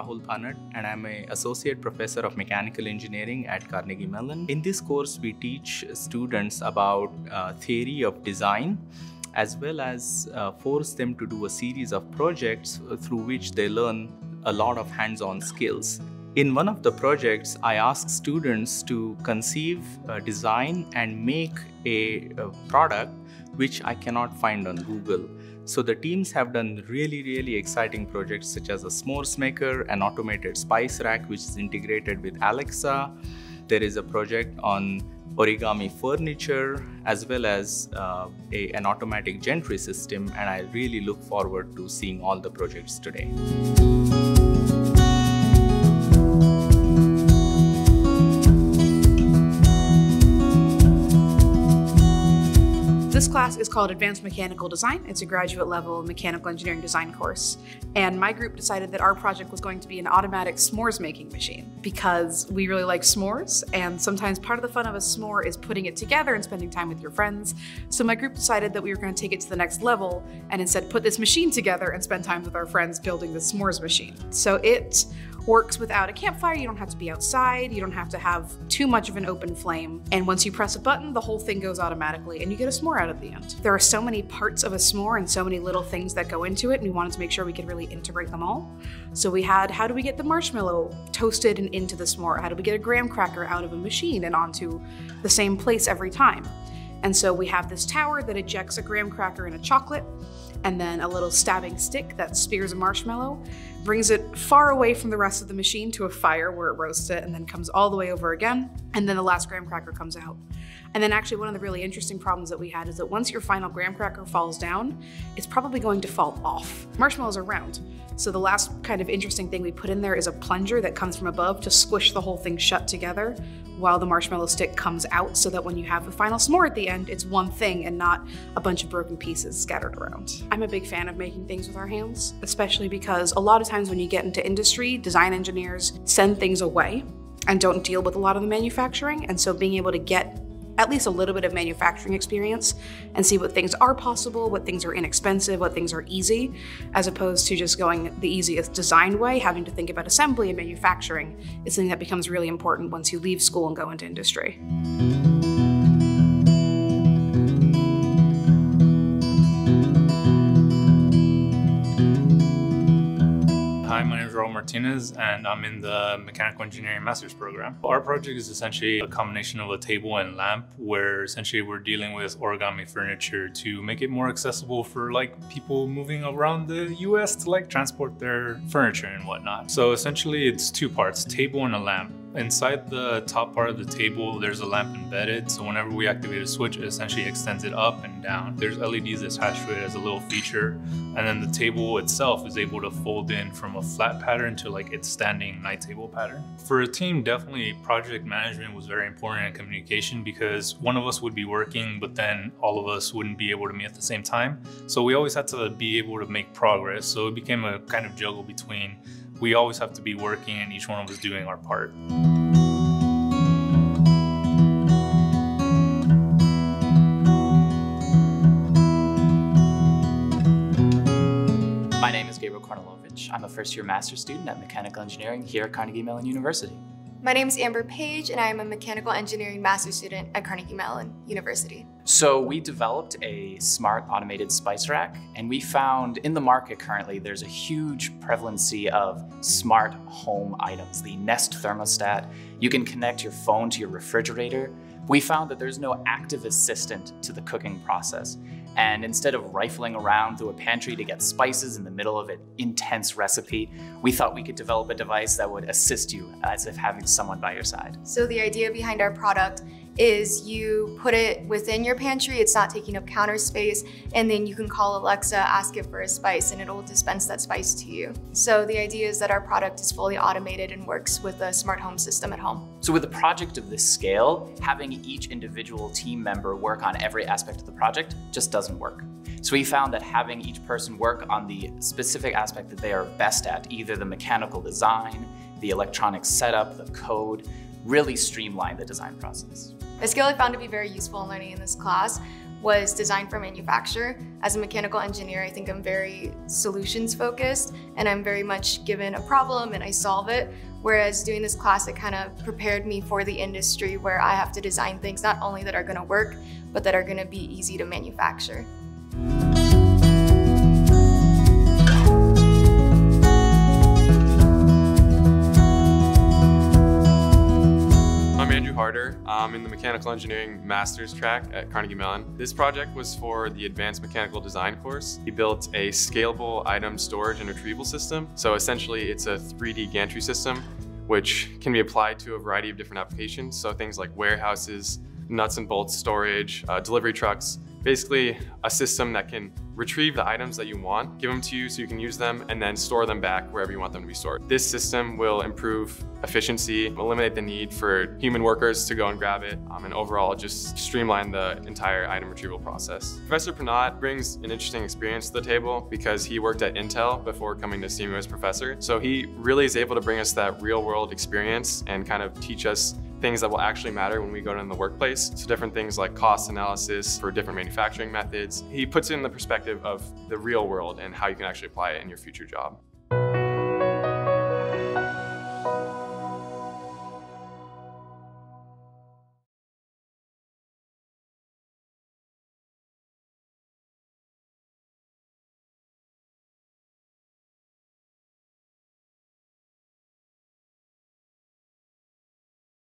Rahul Panat and I'm an associate professor of mechanical engineering at Carnegie Mellon. In this course, we teach students about uh, theory of design as well as uh, force them to do a series of projects through which they learn a lot of hands-on skills. In one of the projects, I asked students to conceive, uh, design, and make a, a product which I cannot find on Google. So the teams have done really, really exciting projects such as a s'mores maker, an automated spice rack which is integrated with Alexa. There is a project on origami furniture as well as uh, a, an automatic gantry system and I really look forward to seeing all the projects today. This class is called Advanced Mechanical Design. It's a graduate level mechanical engineering design course. And my group decided that our project was going to be an automatic s'mores making machine because we really like s'mores. And sometimes part of the fun of a s'more is putting it together and spending time with your friends. So my group decided that we were going to take it to the next level and instead put this machine together and spend time with our friends building the s'mores machine. So it works without a campfire. You don't have to be outside. You don't have to have too much of an open flame. And once you press a button, the whole thing goes automatically and you get a s'more out at the end. There are so many parts of a s'more and so many little things that go into it. And we wanted to make sure we could really integrate them all. So we had how do we get the marshmallow toasted and into the s'more? How do we get a graham cracker out of a machine and onto the same place every time? And so we have this tower that ejects a graham cracker and a chocolate, and then a little stabbing stick that spears a marshmallow, brings it far away from the rest of the machine to a fire where it roasts it, and then comes all the way over again, and then the last graham cracker comes out. And then actually one of the really interesting problems that we had is that once your final graham cracker falls down, it's probably going to fall off. Marshmallows are round, so the last kind of interesting thing we put in there is a plunger that comes from above to squish the whole thing shut together while the marshmallow stick comes out so that when you have the final s'more at the end, it's one thing and not a bunch of broken pieces scattered around. I'm a big fan of making things with our hands, especially because a lot of times when you get into industry, design engineers send things away and don't deal with a lot of the manufacturing. And so being able to get at least a little bit of manufacturing experience and see what things are possible, what things are inexpensive, what things are easy, as opposed to just going the easiest design way, having to think about assembly and manufacturing is something that becomes really important once you leave school and go into industry. Hi, my name is Raul Martinez, and I'm in the Mechanical Engineering Master's Program. Our project is essentially a combination of a table and lamp, where essentially we're dealing with origami furniture to make it more accessible for like people moving around the US to like transport their furniture and whatnot. So essentially it's two parts, table and a lamp. Inside the top part of the table, there's a lamp embedded. So whenever we activate a switch, it essentially extends it up and down. There's LEDs attached to it as a little feature. And then the table itself is able to fold in from a flat pattern to like its standing night table pattern. For a team, definitely project management was very important in communication because one of us would be working, but then all of us wouldn't be able to meet at the same time. So we always had to be able to make progress. So it became a kind of juggle between we always have to be working and each one of us doing our part. My name is Gabriel Kornilovich. I'm a first year master's student at mechanical engineering here at Carnegie Mellon University. My name is Amber Page, and I am a mechanical engineering master's student at Carnegie Mellon University. So, we developed a smart automated spice rack, and we found in the market currently there's a huge prevalency of smart home items. The Nest thermostat, you can connect your phone to your refrigerator. We found that there's no active assistant to the cooking process. And instead of rifling around through a pantry to get spices in the middle of an intense recipe, we thought we could develop a device that would assist you as if having someone by your side. So the idea behind our product is you put it within your pantry, it's not taking up counter space, and then you can call Alexa, ask it for a spice, and it'll dispense that spice to you. So the idea is that our product is fully automated and works with a smart home system at home. So with a project of this scale, having each individual team member work on every aspect of the project just doesn't work. So we found that having each person work on the specific aspect that they are best at, either the mechanical design, the electronic setup, the code, really streamlined the design process. A skill I found to be very useful in learning in this class was design for manufacture. As a mechanical engineer, I think I'm very solutions focused and I'm very much given a problem and I solve it. Whereas doing this class, it kind of prepared me for the industry where I have to design things not only that are gonna work, but that are gonna be easy to manufacture. Harder. I'm in the Mechanical Engineering Master's track at Carnegie Mellon. This project was for the Advanced Mechanical Design course. We built a scalable item storage and retrieval system. So essentially it's a 3D gantry system which can be applied to a variety of different applications. So things like warehouses, nuts and bolts storage, uh, delivery trucks, basically a system that can retrieve the items that you want, give them to you so you can use them, and then store them back wherever you want them to be stored. This system will improve efficiency, eliminate the need for human workers to go and grab it, um, and overall just streamline the entire item retrieval process. Professor Panat brings an interesting experience to the table because he worked at Intel before coming to CMU as professor. So he really is able to bring us that real world experience and kind of teach us things that will actually matter when we go in the workplace. So different things like cost analysis for different manufacturing methods. He puts it in the perspective of the real world and how you can actually apply it in your future job.